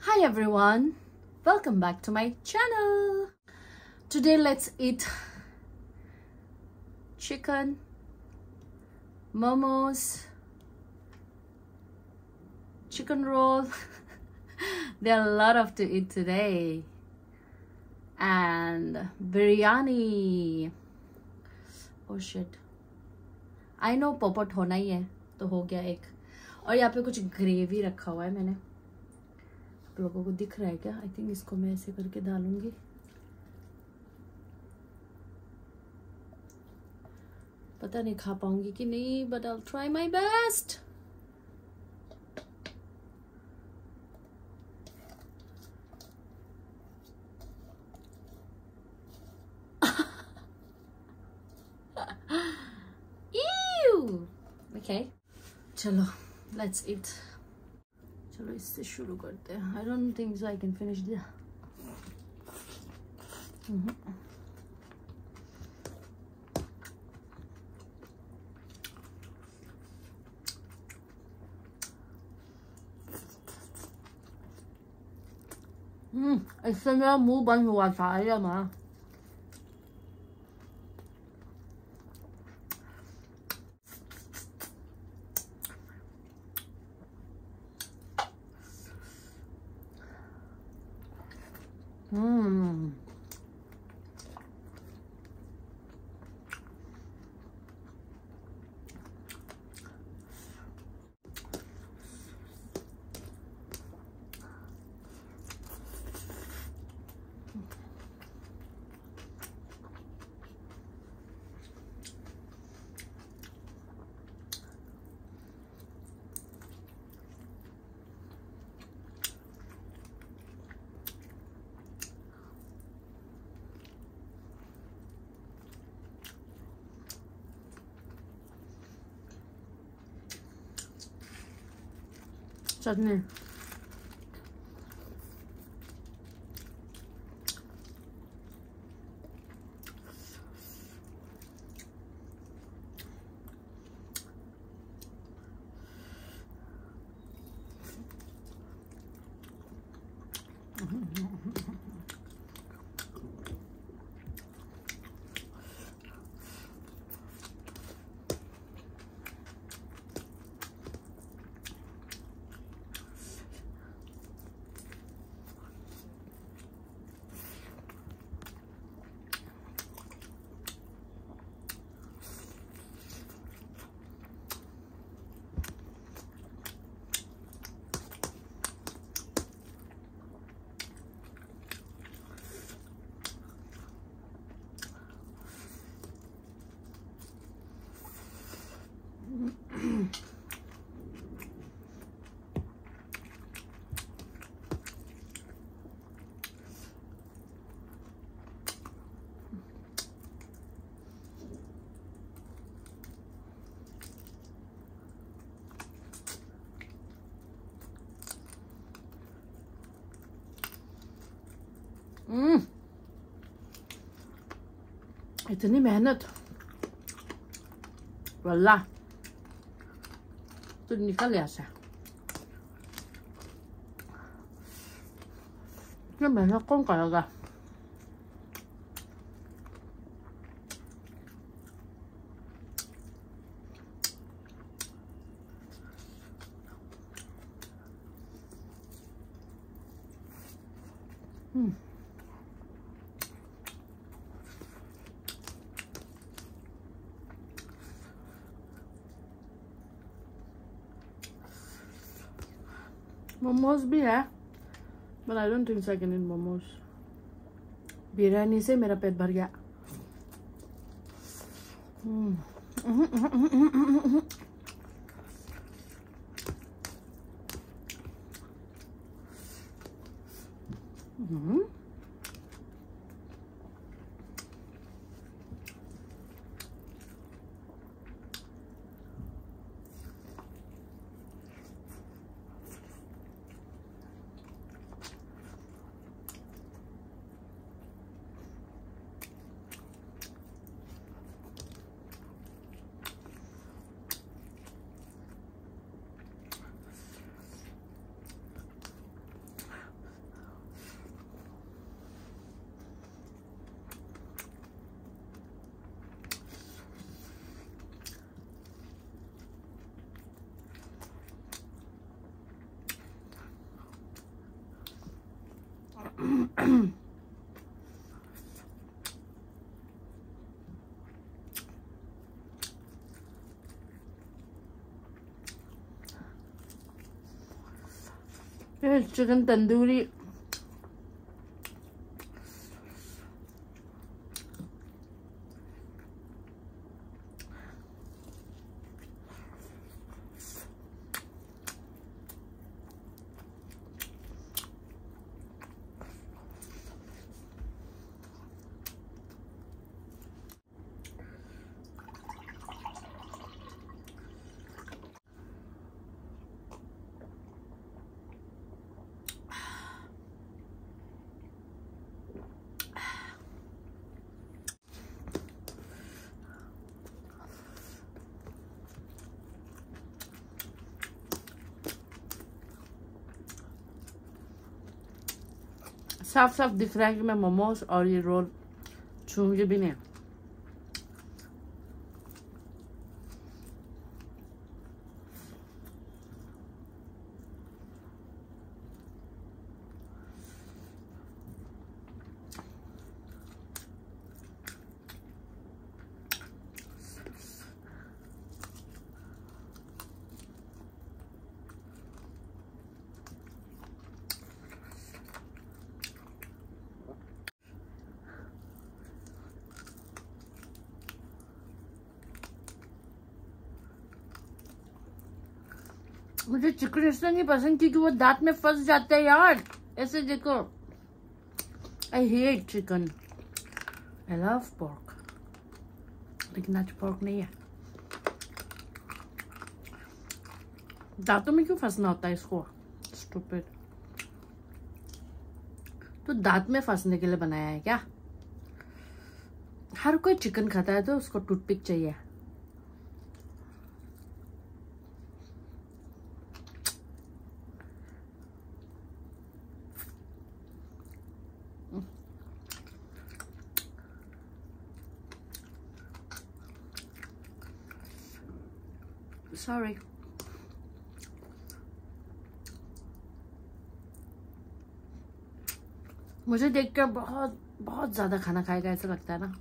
Hi everyone, welcome back to my channel. Today let's eat chicken, momos, chicken roll. there are a lot of to eat today. And biryani. Oh shit. I know पोपट होना ही है तो हो गया एक और यहाँ पे कुछ ग्रेवी रखा हुआ है मैंने आप लोगों को दिख रहा है क्या? आई थिंक इसको मैं ऐसे करके डालूँगी। पता नहीं खा पाऊँगी कि नहीं but I try my best okay चलो लेट्स ईट चलो इससे शुरू करते हैं I don't think so I can finish दिया हम्म इससे मेरा मुँह बंद हुआ था ये ना Mmm. 真的。嗯，哎，这里没呢，完了，这里可凉些，要买些光干的。मोमोज भी है but I don't think second in momos biryani से मेरा पेट भर गया। चिकन तंदूरी साफ़ साफ़ दिख रहा है कि मैं मोमोज और ये रोल छूँगी भी नहीं। मुझे चिकन इसलिए नहीं पसंद क्योंकि वो दांत में फंस जाता है यार। ऐसे देखो। I hate chicken I love pork लेकिन आज पोर्क नहीं है। दांतों में क्यों फंसना होता है इसको? स्टूपिड तो दांत में फंसने के लिए बनाया है क्या? हर कोई चिकन खाता है तो उसको टूथपिक चाहिए। Sorry. मुझे देखकर बहुत बहुत ज़्यादा खाना खाएगा ऐसा लगता है ना।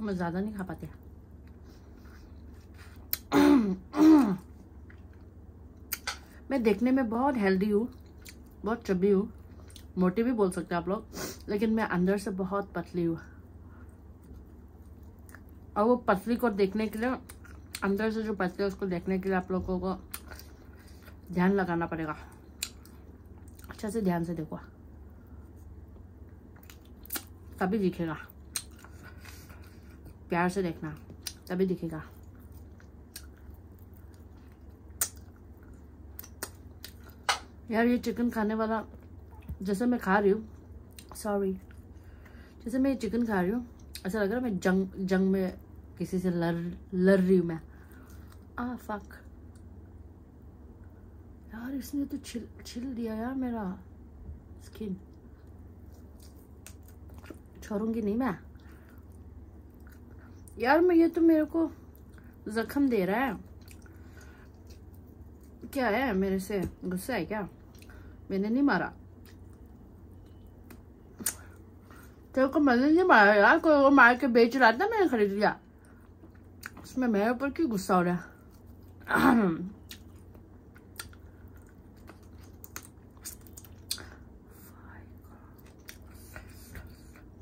मैं ज़्यादा नहीं खा पाती। मैं देखने में बहुत हेल्दी हूँ, बहुत चबी हूँ। मोटी भी बोल सकते हैं आप लोग, लेकिन मैं अंदर से बहुत पतली हूँ। और वो पतली को देखने के लिए अंदर से जो बचते हैं उसको देखने के लिए आप लोगों को ध्यान लगाना पड़ेगा। अच्छा से ध्यान से देखो। तभी दिखेगा। प्यार से देखना, तभी दिखेगा। यार ये चिकन खाने वाला, जैसे मैं खा रही हूँ सॉरी जैसे मैं ये चिकन खा रही हूँ, ऐसा लग रहा है मैं जंग जंग में किसी से लड़ लड़ रही हूँ मैं। आ फक यार, इसने तो छिल छिल दिया यार मेरा स्किन छोड़ूँगी नहीं मैं। यार, मैं ये तो मेरे को जख्म दे रहा है। क्या है? मेरे से गुस्सा है क्या? मैंने नहीं मारा। तेरे को मैंने नहीं मारा यार। कोई वो मार के बेच रहा था मैंने खरीद लिया। उसमें मेरे ऊपर क्यों गुस्सा हो रहा है?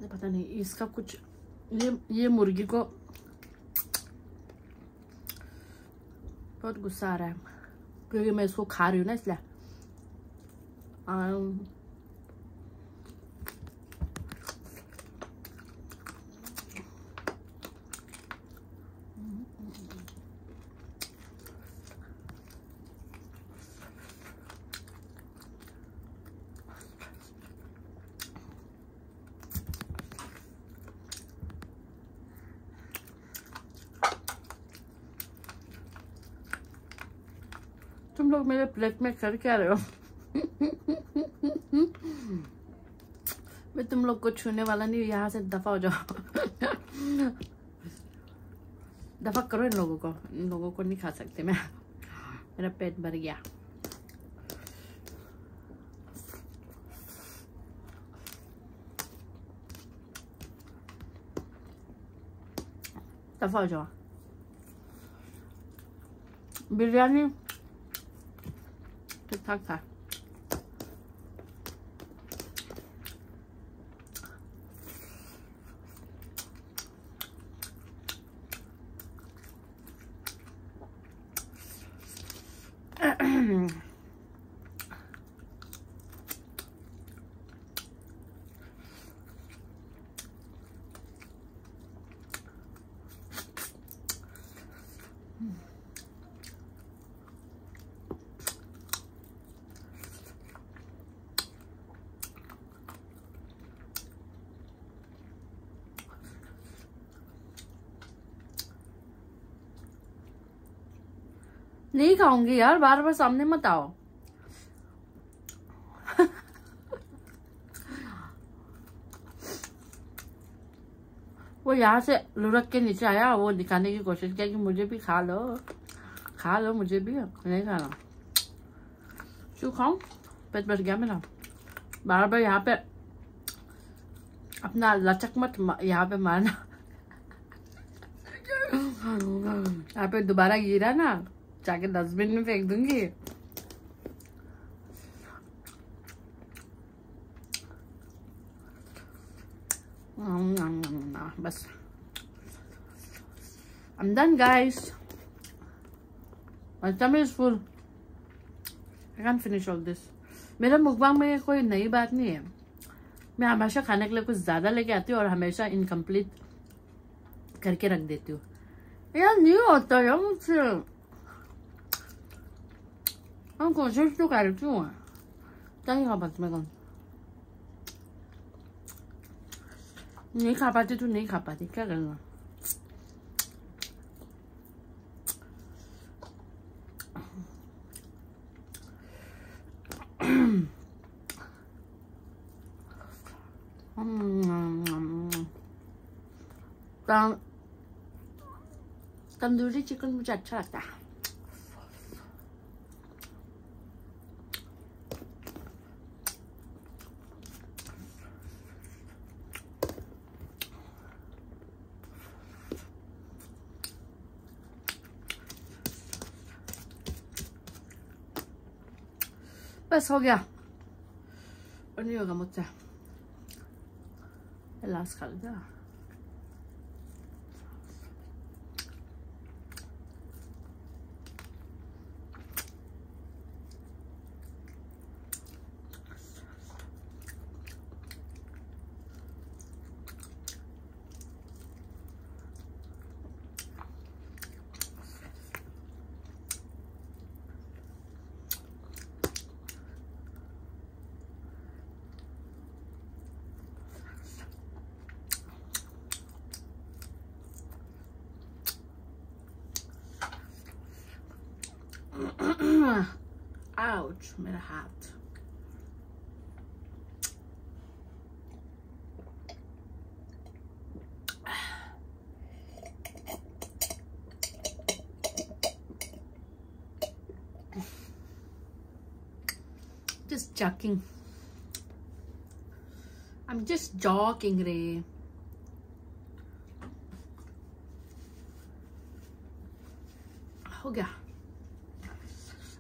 पता नहीं, इसका कुछ, ये ये मुर्गी को बहुत गुस्सा आ रहा है, क्योंकि मैं इसको खा रही हूँ ना, इसलिए। तुम लोग मेरे प्लेट में कर क्या रहे हो? मैं तुम लोग को छूने वाला नहीं, यहाँ से दफ़ा हो जाओ। दफ़ा करो इन लोगों को। इन लोगों को नहीं खा सकते मैं। मेरा पेट भर गया। दफ़ा हो जाओ। बिरयानी 看看 नहीं खाऊँगी यार बार बार सामने मत आओ। वो यहाँ से लुढ़क के नीचे आया वो दिखाने की कोशिश किया कि मुझे भी खा लो। खा लो मुझे भी नहीं खाना। क्यों खाऊं? पेट भर गया मेरा। बार बार यहाँ पे अपना लचक मत यहाँ पे मारना। यहाँ पे दोबारा गिरा ना। जाके डस्टबिन में फेंक दूँगी। बस। I'm done, guys. My tummy is full. I can't finish all this. मेरा मुकबांग में कोई नई बात नहीं है। मैं हमेशा खाने के लिए कुछ ज़्यादा लेके आती हूँ और हमेशा इनकम्प्लीट करके रख देती हूँ। यार नहीं होता यार मुझसे हम कोशिश तो करती हूँ क्या खा पाती मैं कौन नहीं खा पाती तो नहीं खा पाती क्या करना तंदूरी चिकन मुझे अच्छा लगता है बस हो गया। और नहीं होगा मुझसे। लास्ट खा लेगा Ouch, मेरा हाथ just joking I'm just joking रे हो गया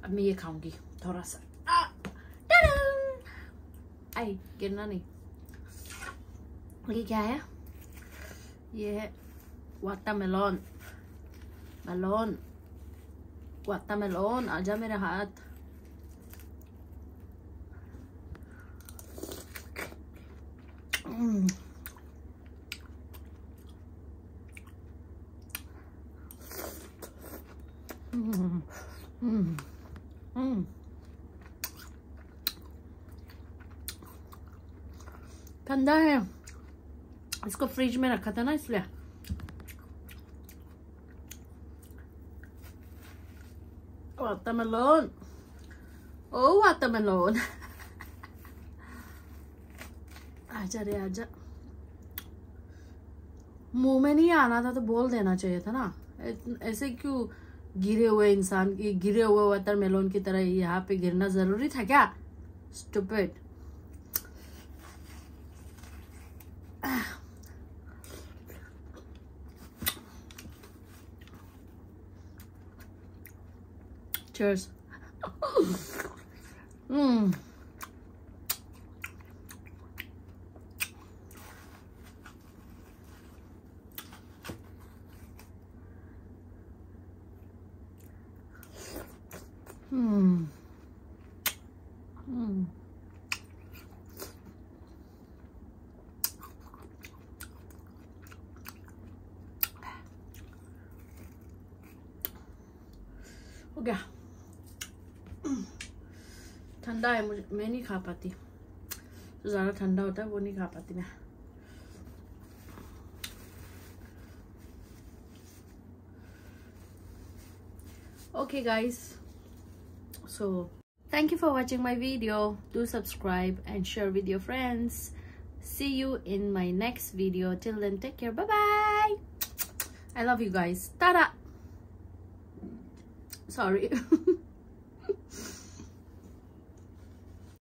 अब मैं ये खाऊंगी थोड़ा सा आई, गिरना नहीं ये क्या है ये है वाटरमेलोन मेलोन वाटरमेलोन आजा मेरे हाथ Mm. Mm. Mm. Mm. ठंडा है। इसको फ्रिज में रखा था ना, इसलिए। वाटरमेलोन। ओ, वाटरमेलोन। आजा रे, आजा। मुँह में नहीं आना था तो बोल देना चाहिए था ना। ऐसे क्यों गिरे हुए इंसान की, गिरे हुए वाटरमेलोन की तरह यहाँ पे गिरना ज़रूरी था क्या? Stupid Cheers. Mmm. ठंडा है मुझे मैं नहीं खा पाती तो ज़्यादा ठंडा होता है वो नहीं खा पाती मैं okay guys so thank you for watching my video do subscribe and share with your friends see you in my next video till then take care bye bye i love you guys ta sorry